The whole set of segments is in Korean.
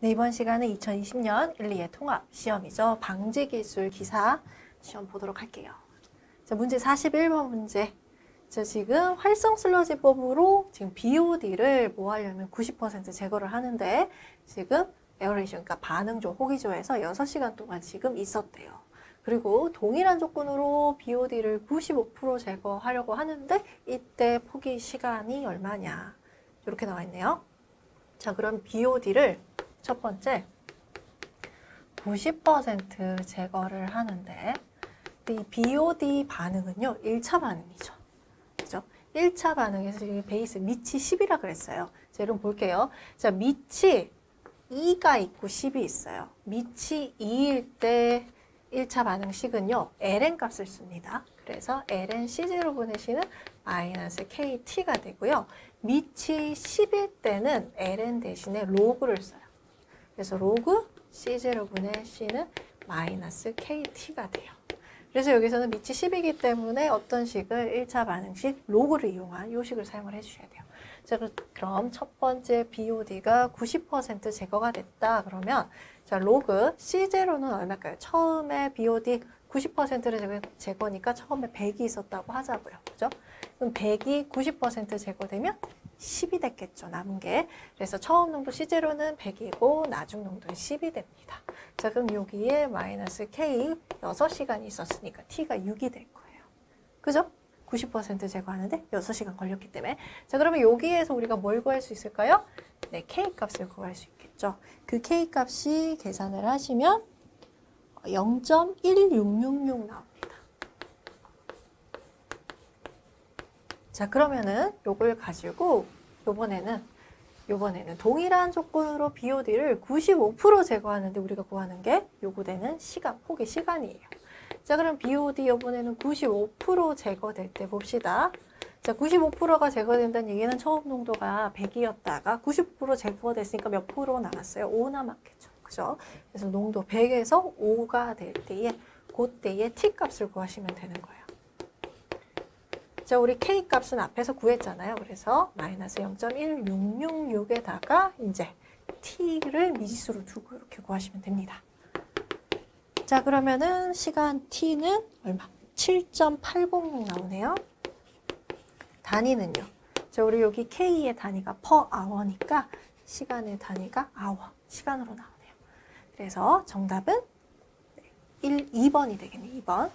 네, 이번 시간은 2020년 1, 2의 통합 시험이죠. 방지기술 기사 시험 보도록 할게요. 자, 문제 41번 문제. 자, 지금 활성 슬러지법으로 지금 BOD를 뭐 하려면 90% 제거를 하는데 지금 aeration, 그러니까 반응조, 호기조에서 6시간 동안 지금 있었대요. 그리고 동일한 조건으로 BOD를 95% 제거하려고 하는데 이때 포기 시간이 얼마냐. 이렇게 나와 있네요. 자, 그럼 BOD를 첫 번째 90% 제거를 하는데 이 BOD 반응은요. 1차 반응이죠. 그죠? 1차 반응에서 지금 베이스 밑이 10이라 그랬어요. 자, 여러분 볼게요. 자, 밑이 2가 있고 10이 있어요. 밑이 2일 때 1차 반응식은요. ln 값을 씁니다. 그래서 ln C0분의 C는 마이너스 KT가 되고요. 밑이 10일 때는 ln 대신에 로그를 써요. 그래서 로그 C0분의 C는 마이너스 KT가 돼요. 그래서 여기서는 밑이 10이기 때문에 어떤 식을 1차 반응식 로그를 이용한 요식을 사용을 해주셔야 돼요. 자, 그럼 첫 번째 BOD가 90% 제거가 됐다. 그러면 자, 로그 C0는 얼마일까요? 처음에 BOD 90%를 제거니까 처음에 100이 있었다고 하자고요. 그죠? 그럼 100이 90% 제거되면 10이 됐겠죠. 남은 게. 그래서 처음 농도 C0는 100이고 나중 농도는 10이 됩니다. 자, 그럼 여기에 마이너스 K 6시간이 있었으니까 T가 6이 될 거예요. 그죠? 90% 제거하는데 6시간 걸렸기 때문에. 자, 그러면 여기에서 우리가 뭘 구할 수 있을까요? 네, K 값을 구할 수 있겠죠. 그 K 값이 계산을 하시면 0.1666 나옵니다. 자, 그러면은 요걸 가지고 요번에는 요번에는 동일한 조건으로 BOD를 95% 제거하는데 우리가 구하는 게 요구되는 시간, 폭의 시간이에요. 자, 그럼 BOD 요번에는 95% 제거될 때 봅시다. 자, 95%가 제거된다는 얘기는 처음 농도가 100이었다가 90% 제거됐으니까 몇 프로 남았어요? 5 남았겠죠. 그죠? 그래서 농도 100에서 5가 될 때에 그때의 T 값을 구하시면 되는 거예요. 자, 우리 K 값은 앞에서 구했잖아요. 그래서 마이너스 0.1666에다가 이제 T를 미지수로 두고 이렇게 구하시면 됩니다. 자, 그러면은 시간 T는 얼마? 7.806 나오네요. 단위는요. 자, 우리 여기 K의 단위가 per hour니까 시간의 단위가 hour, 시간으로 나오네요. 그래서 정답은 1, 2번이 되겠네, 2번.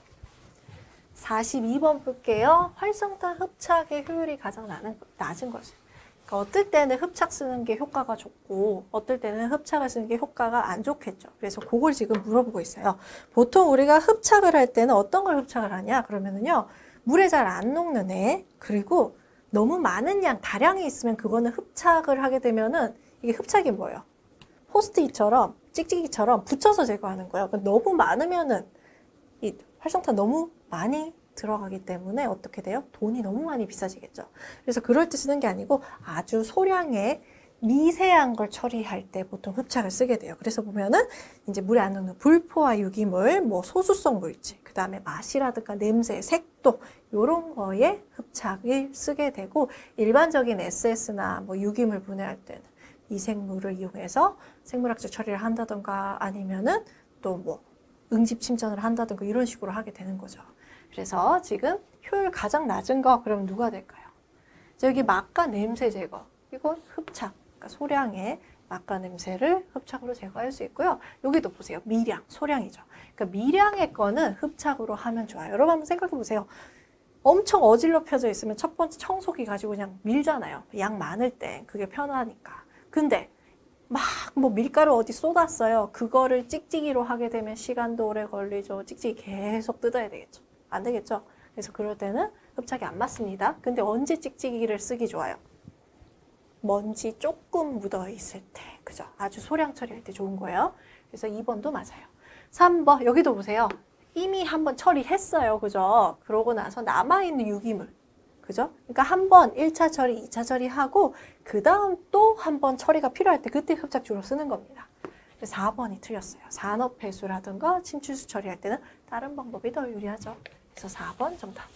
42번 볼게요. 활성탄 흡착의 효율이 가장 나는, 낮은 것을. 그러니까 어떨 때는 흡착 쓰는 게 효과가 좋고 어떨 때는 흡착을 쓰는 게 효과가 안 좋겠죠. 그래서 그걸 지금 물어보고 있어요. 보통 우리가 흡착을 할 때는 어떤 걸 흡착을 하냐 그러면은요. 물에 잘 안 녹는 애 그리고 너무 많은 양 다량이 있으면 그거는 흡착을 하게 되면은 이게 흡착이 뭐예요? 포스트잇처럼 찍찍이처럼 붙여서 제거하는 거예요. 너무 많으면은 이 활성탄 너무 많이 들어가기 때문에 어떻게 돼요? 돈이 너무 많이 비싸지겠죠. 그래서 그럴 때 쓰는 게 아니고 아주 소량의 미세한 걸 처리할 때 보통 흡착을 쓰게 돼요. 그래서 보면은 이제 물에 안 녹는 불포화 유기물, 뭐 소수성 물질, 그 다음에 맛이라든가 냄새, 색도 이런 거에 흡착을 쓰게 되고 일반적인 SS나 뭐 유기물 분해할 때는 미생물을 이용해서 생물학적 처리를 한다던가 아니면은 또 뭐 응집 침전을 한다든가 이런 식으로 하게 되는 거죠. 그래서 지금 효율 가장 낮은 거 그러면 누가 될까요? 여기 막과 냄새 제거 이건 흡착 그러니까 소량의 막과 냄새를 흡착으로 제거할 수 있고요. 여기도 보세요. 미량, 소량이죠. 그러니까 미량의 거는 흡착으로 하면 좋아요. 여러분 한번 생각해 보세요. 엄청 어질러펴져 있으면 첫 번째 청소기 가지고 그냥 밀잖아요. 양 많을 때 그게 편하니까. 근데 막 뭐 밀가루 어디 쏟았어요. 그거를 찍찍이로 하게 되면 시간도 오래 걸리죠. 찍찍이 계속 뜯어야 되겠죠. 안 되겠죠. 그래서 그럴 때는 흡착이 안 맞습니다. 근데 언제 찍찍이를 쓰기 좋아요? 먼지 조금 묻어 있을 때. 그죠? 아주 소량 처리할 때 좋은 거예요. 그래서 2번도 맞아요. 3번 여기도 보세요. 이미 한번 처리했어요. 그죠? 그러고 나서 남아있는 유기물. 그죠? 그러니까 한 번 1차 처리, 2차 처리하고 그 다음 또 한 번 처리가 필요할 때 그때 흡착 주로 쓰는 겁니다. 4번이 틀렸어요. 산업 폐수라든가 침출수 처리할 때는 다른 방법이 더 유리하죠. 그래서 4번 정답.